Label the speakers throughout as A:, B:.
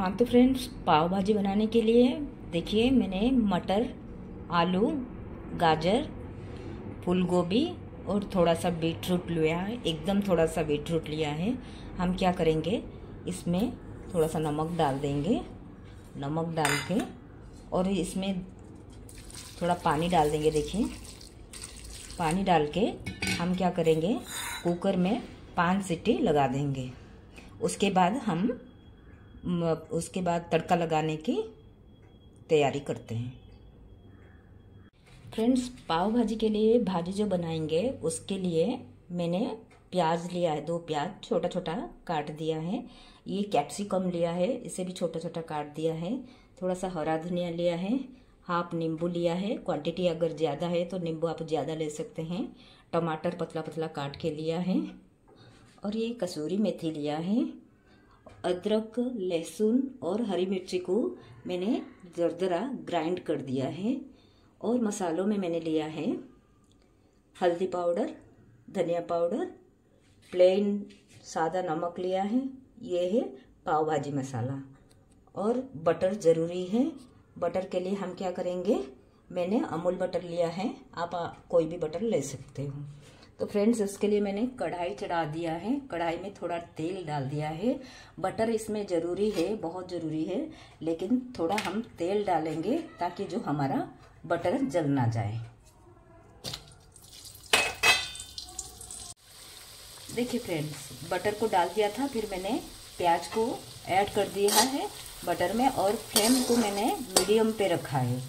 A: हाँ तो फ्रेंड्स पाव भाजी बनाने के लिए देखिए, मैंने मटर, आलू, गाजर फूल गोभी और थोड़ा सा बीट रूट लिया है। एकदम थोड़ा सा बीट रूट लिया है। हम क्या करेंगे? इसमें थोड़ा सा नमक डाल देंगे। नमक डाल के और इसमें थोड़ा पानी डाल देंगे, देखिए। पानी डाल के हम क्या करेंगे? कुकर में पाँच सीटी लगा देंगे। उसके बाद हम उसके बाद तड़का लगाने की तैयारी करते हैं। फ्रेंड्स पाव भाजी के लिए भाजी जो बनाएँगे, उसके लिए मैंने प्याज लिया है, दो प्याज छोटा छोटा काट दिया है। ये कैप्सिकम लिया है, इसे भी छोटा छोटा काट दिया है। थोड़ा सा हरा धनिया लिया है, हाफ़ नींबू लिया है। क्वांटिटी अगर ज़्यादा है तो नींबू आप ज़्यादा ले सकते हैं। टमाटर पतला पतला काट के लिया है। और ये कसूरी मेथी लिया है। अदरक, लहसुन और हरी मिर्ची को मैंने दरदरा ग्राइंड कर दिया है और मसालों में मैंने लिया है हल्दी पाउडर, धनिया पाउडर, प्लेन सादा नमक लिया है, ये है पाव भाजी मसाला। और बटर ज़रूरी है, बटर के लिए हम क्या करेंगे, मैंने अमूल बटर लिया है, आप कोई भी बटर ले सकते हो। तो फ्रेंड्स, इसके लिए मैंने कढ़ाई चढ़ा दिया है। कढ़ाई में थोड़ा तेल डाल दिया है। बटर इसमें ज़रूरी है, बहुत ज़रूरी है, लेकिन थोड़ा हम तेल डालेंगे ताकि जो हमारा बटर जल ना जाए। देखिए फ्रेंड्स, बटर को डाल दिया था, फिर मैंने प्याज को ऐड कर दिया है बटर में और फ्लेम को मैंने मीडियम पे रखा है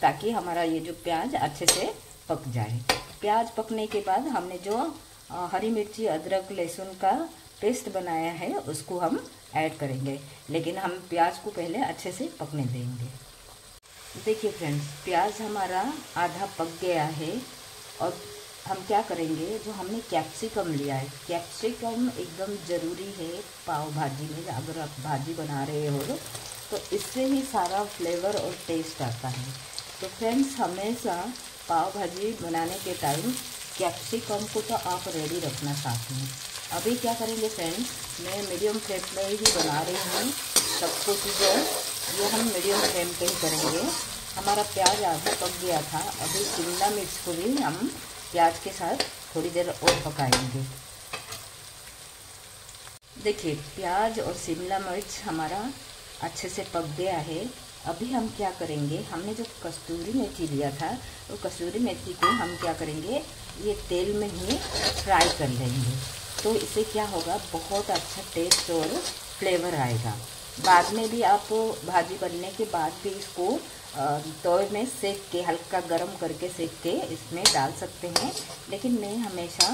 A: ताकि हमारा ये जो प्याज अच्छे से पक जाए। प्याज पकने के बाद हमने जो हरी मिर्ची, अदरक, लहसुन का पेस्ट बनाया है, उसको हम ऐड करेंगे। लेकिन हम प्याज को पहले अच्छे से पकने देंगे। देखिए फ्रेंड्स, प्याज हमारा आधा पक गया है। और हम क्या करेंगे, जो हमने कैप्सिकम लिया है, कैप्सिकम एकदम ज़रूरी है पाव भाजी में। अगर आप भाजी बना रहे हो तो इससे ही सारा फ्लेवर और टेस्ट आता है। तो फ्रेंड्स, हमेशा पाव भाजी बनाने के टाइम कैप्सिकम को तो आप रेडी रखना साथ में अभी क्या करेंगे फ्रेंड्स मैं मीडियम फ्लेम में ही बना रही हूँ सब कुछ जो ये हम मीडियम फ्लेम पे ही करेंगे। हमारा प्याज आधा पक गया था। अभी शिमला मिर्च को भी हम प्याज के साथ थोड़ी देर और पकाएँगे। देखिए, प्याज और शिमला मिर्च हमारा अच्छे से पक गया है। अभी हम क्या करेंगे? हमने जो कस्तूरी मेथी लिया था, वो तो कस्तूरी मेथी को हम क्या करेंगे? ये तेल में ही फ्राई कर लेंगे। तो इससे क्या होगा? बहुत अच्छा टेस्ट और फ्लेवर आएगा। बाद में भी आप भाजी बनने के बाद भी इसको तवे में सेक के, हल्का गर्म करके सेक के इसमें डाल सकते हैं। लेकिन मैं हमेशा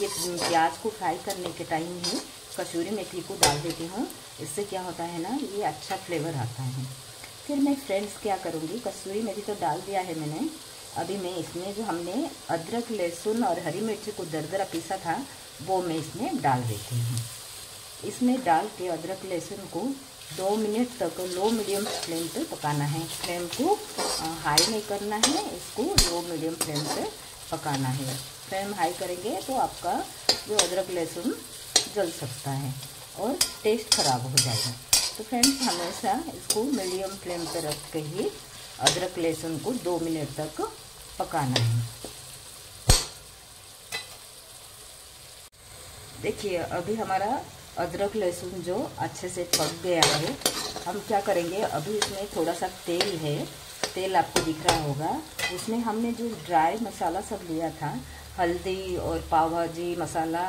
A: ये प्याज को फ्राई करने के टाइम ही कसूरी मेथी को डाल देती हूँ। इससे क्या होता है ना? ये अच्छा फ्लेवर आता है। फिर मैं फ्रेंड्स क्या करूँगी? कसूरी मेथी तो डाल दिया है मैंने। अभी मैं इसमें जो हमने अदरक, लहसुन और हरी मिर्ची को दरदरा पीसा था, वो मैं इसमें डाल देती हूँ। इसमें डाल के अदरक, लहसुन को दो मिनट तक लो मीडियम फ्लेम पे पकाना है। फ्लेम को हाई नहीं करना है, इसको लो मीडियम फ्लेम पे पकाना है। फ्लेम हाई करेंगे तो आपका जो अदरक, लहसुन जल सकता है और टेस्ट ख़राब हो जाएगा। तो फ्रेंड्स हमेशा इसको मीडियम फ्लेम पर रख के ही अदरक लहसुन को दो मिनट तक पकाना है। देखिए, अभी हमारा अदरक लहसुन जो अच्छे से पक गया है, हम क्या करेंगे? अभी इसमें थोड़ा सा तेल है, तेल आपको दिख रहा होगा। उसमें हमने जो ड्राई मसाला सब लिया था, हल्दी और पाव भाजी, मसाला,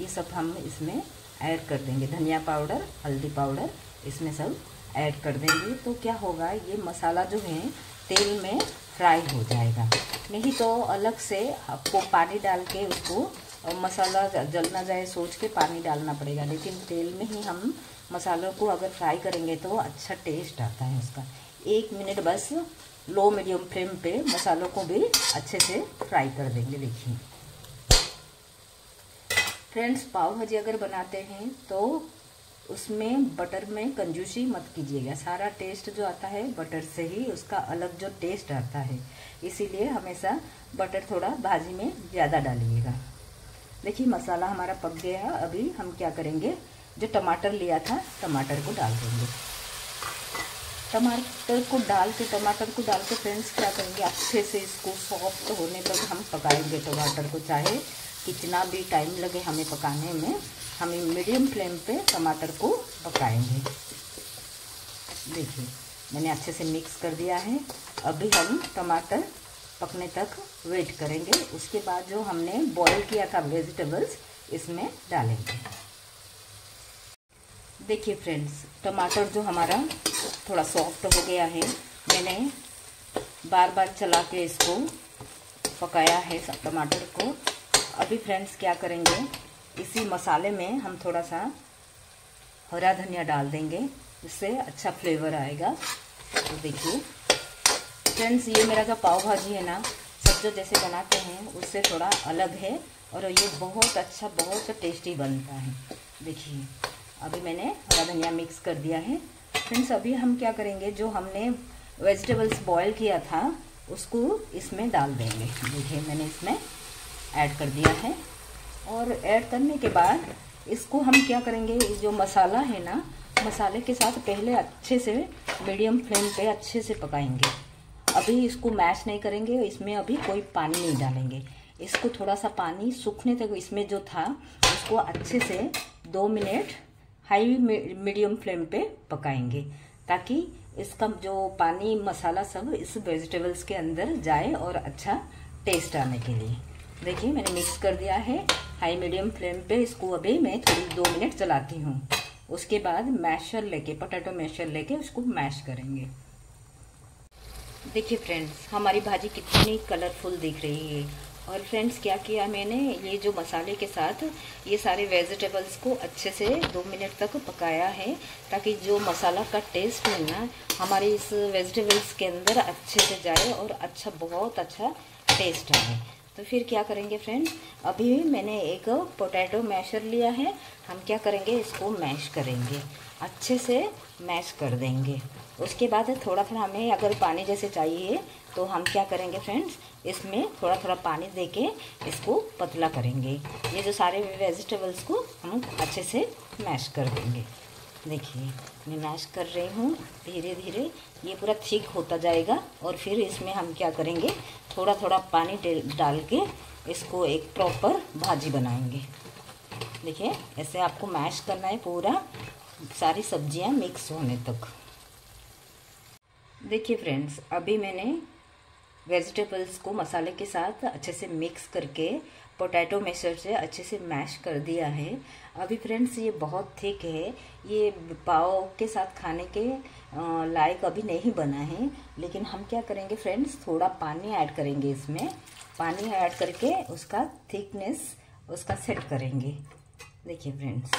A: ये सब हम इसमें ऐड कर देंगे। धनिया पाउडर, हल्दी पाउडर, इसमें सब ऐड कर देंगे। तो क्या होगा, ये मसाला जो है, तेल में फ्राई हो जाएगा। नहीं तो अलग से आपको पानी डाल के उसको मसाला जल ना जाए, सोच के पानी डालना पड़ेगा। लेकिन तेल में ही हम मसालों को अगर फ्राई करेंगे तो अच्छा टेस्ट आता है उसका। एक मिनट बस, लो मीडियम फ्लेम पे मसालों को भी अच्छे से फ्राई कर देंगे, देखिए। फ्रेंड्स पाव भाजी अगर बनाते हैं तो उसमें बटर में कंजूसी मत कीजिएगा। सारा टेस्ट जो आता है, बटर से ही उसका अलग जो टेस्ट आता है। इसीलिए हमेशा बटर थोड़ा भाजी में ज़्यादा डालिएगा। देखिए, मसाला हमारा पक गया अभी हम क्या करेंगे? जो टमाटर लिया था, टमाटर को डाल देंगे। टमाटर को डाल के, टमाटर को डाल के फ्रेंड्स, क्या करेंगे? अच्छे से इसको सॉफ्ट होने तक हम पकाएँगे टमाटर को, चाहे कितना भी टाइम लगे हमें पकाने में, हम मीडियम फ्लेम पे टमाटर को पकाएँगे। देखिए, मैंने अच्छे से मिक्स कर दिया है। अभी हम टमाटर पकने तक वेट करेंगे। उसके बाद जो हमने बॉईल किया था वेजिटेबल्स इसमें डालेंगे। देखिए फ्रेंड्स टमाटर जो हमारा थोड़ा सॉफ्ट हो गया है, मैंने बार बार चला के इसको पकाया है सब टमाटर को। अभी फ्रेंड्स क्या करेंगे? इसी मसाले में हम थोड़ा सा हरा धनिया डाल देंगे इससे अच्छा फ्लेवर आएगा। तो देखिए। फ्रेंड्स ये मेरा जो पाव भाजी है ना, सब जो जैसे बनाते हैं, उससे थोड़ा अलग है और ये बहुत अच्छा बहुत टेस्टी बनता है। देखिए, अभी मैंने हरा धनिया मिक्स कर दिया है। फ्रेंड्स अभी हम क्या करेंगे? जो हमने वेजिटेबल्स बॉईल किया था, उसको इसमें डाल देंगे। देखिए, मैंने इसमें ऐड कर दिया है। और ऐड करने के बाद इसको हम क्या करेंगे? जो मसाला है ना, मसाले के साथ पहले अच्छे से मीडियम फ्लेम पे अच्छे से पकाएँगे। अभी इसको मैश नहीं करेंगे, इसमें अभी कोई पानी नहीं डालेंगे। इसको थोड़ा सा पानी सूखने तक इसमें जो था, उसको अच्छे से दो मिनट हाई मीडियम फ्लेम पे पकाएँगे। ताकि इसका जो पानी मसाला सब इस वेजिटेबल्स के अंदर जाए और अच्छा टेस्ट आने के लिए। देखिए, मैंने मिक्स कर दिया है। हाई मीडियम फ्लेम पे इसको अभी मैं थोड़ी दो मिनट चलाती हूँ। उसके बाद मैशर लेके पोटैटो मैशर लेके उसको मैश करेंगे। देखिए फ्रेंड्स हमारी भाजी कितनी कलरफुल दिख रही है। और फ्रेंड्स क्या किया मैंने? ये जो मसाले के साथ ये सारे वेजिटेबल्स को अच्छे से दो मिनट तक पकाया है, ताकि जो मसाला का टेस्ट है ना, हमारे इस वेजिटेबल्स के अंदर अच्छे से जाए और अच्छा बहुत अच्छा टेस्ट आए। तो फिर क्या करेंगे फ्रेंड अभी मैंने एक पोटैटो मैशर लिया है। हम क्या करेंगे? इसको मैश करेंगे। अच्छे से मैश कर देंगे। उसके बाद थोड़ा थोड़ा हमें अगर पानी जैसे चाहिए तो हम क्या करेंगे फ्रेंड्स इसमें थोड़ा थोड़ा पानी देके इसको पतला करेंगे। ये जो सारे वेजिटेबल्स को हम अच्छे से मैश कर देंगे। देखिए, मैं मैश कर रही हूँ। धीरे धीरे ये पूरा ठीक होता जाएगा और फिर इसमें हम क्या करेंगे थोड़ा थोड़ा पानी डाल के इसको एक प्रॉपर भाजी बनाएँगे। देखिए, ऐसे आपको मैश करना है पूरा, सारी सब्ज़ियाँ मिक्स होने तक। देखिए फ्रेंड्स अभी मैंने वेजिटेबल्स को मसाले के साथ अच्छे से मिक्स करके पोटैटो मैशर से अच्छे से मैश कर दिया है। अभी फ्रेंड्स ये बहुत थिक है। ये पाव के साथ खाने के लायक अभी नहीं बना है। लेकिन हम क्या करेंगे फ्रेंड्स, थोड़ा पानी ऐड करेंगे इसमें। पानी ऐड करके उसका थिकनेस उसका सेट करेंगे। देखिए फ्रेंड्स।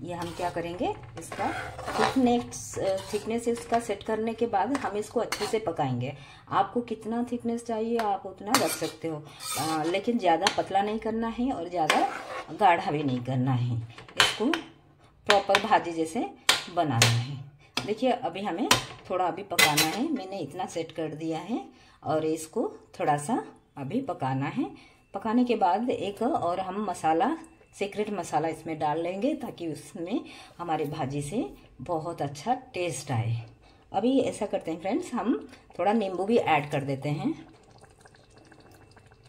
A: ये हम क्या करेंगे इसका थिकनेस थिकनेस इसका सेट करने के बाद हम इसको अच्छे से पकाएँगे। आपको कितना थिकनेस चाहिए आप उतना रख सकते हो। आ, लेकिन ज़्यादा पतला नहीं करना है और ज़्यादा गाढ़ा भी नहीं करना है। इसको प्रॉपर भाजी जैसे बनाना है। देखिए अभी हमें थोड़ा अभी पकाना है। मैंने इतना सेट कर दिया है और इसको थोड़ा सा अभी पकाना है। पकाने के बाद एक और हम मसाला सीक्रेट मसाला इसमें डाल लेंगे ताकि उसमें हमारे भाजी से बहुत अच्छा टेस्ट आए। अभी ऐसा करते हैं फ्रेंड्स हम थोड़ा नींबू भी ऐड कर देते हैं।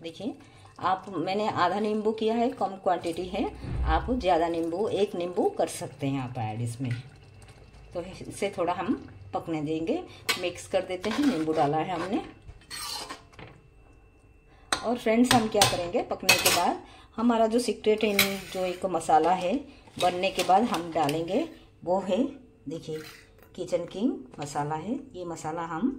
A: देखिए, आप, मैंने आधा नींबू किया है, कम क्वांटिटी है। आप ज़्यादा नींबू, एक नींबू कर सकते हैं आप ऐड इसमें। तो इसे थोड़ा हम पकने देंगे। मिक्स कर देते हैं, नींबू डाला है हमने। और फ्रेंड्स हम क्या करेंगे, पकने के बाद हमारा जो सीक्रेट इन जो एक मसाला है, बनने के बाद हम डालेंगे, वो है, देखिए किचन किंग मसाला है। ये मसाला हम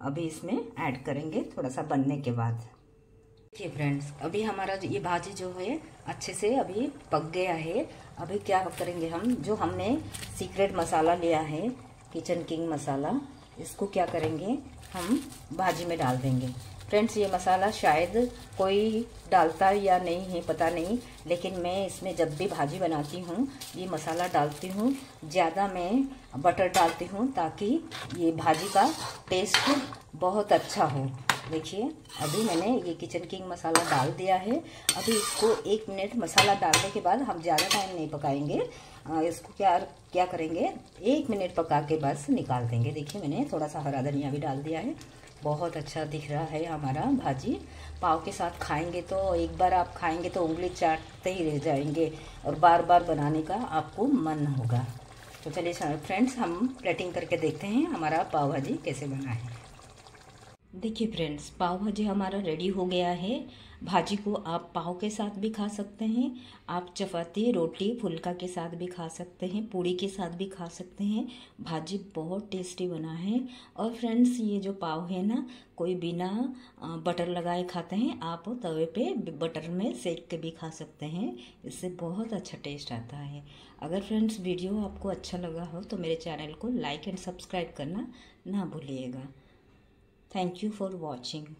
A: अभी इसमें ऐड करेंगे, थोड़ा सा बनने के बाद। देखिए फ्रेंड्स अभी हमारा ये भाजी जो है, अच्छे से अभी पक गया है। अभी क्या करेंगे हम, जो हमने सीक्रेट मसाला लिया है किचन किंग मसाला, इसको क्या करेंगे, हम भाजी में डाल देंगे। फ्रेंड्स, ये मसाला शायद कोई डालता या नहीं है, पता नहीं। लेकिन मैं इसमें जब भी भाजी बनाती हूँ, ये मसाला डालती हूँ। ज़्यादा मैं बटर डालती हूँ ताकि ये भाजी का टेस्ट बहुत अच्छा हो। देखिए, अभी मैंने ये किचन किंग मसाला डाल दिया है। अभी इसको एक मिनट मसाला डालने के बाद हम ज़्यादा टाइम नहीं पकाएँगे। इसको क्या क्या करेंगे? एक मिनट पका के बस निकाल देंगे। देखिए, मैंने थोड़ा सा हरा धनिया भी डाल दिया है। बहुत अच्छा दिख रहा है हमारा भाजी। पाव के साथ खाएँगे तो एक बार आप खाएँगे तो उंगली चाटते ही रह जाएँगे और बार बार बनाने का आपको मन होगा। तो चलिए फ्रेंड्स हम प्लेटिंग करके देखते हैं हमारा पाव भाजी कैसे बना है। देखिए फ्रेंड्स, पाव भाजी हमारा रेडी हो गया है। भाजी को आप पाव के साथ भी खा सकते हैं, आप चपाती, रोटी, फुल्का के साथ भी खा सकते हैं, पूड़ी के साथ भी खा सकते हैं। भाजी बहुत टेस्टी बना है। और फ्रेंड्स, ये जो पाव है ना, कोई बिना बटर लगाए खाते हैं, आप तवे पे बटर में सेक के भी खा सकते हैं। इससे बहुत अच्छा टेस्ट आता है। अगर फ्रेंड्स, वीडियो आपको अच्छा लगा हो तो मेरे चैनल को लाइक एंड सब्सक्राइब करना ना भूलिएगा। Thank you for watching.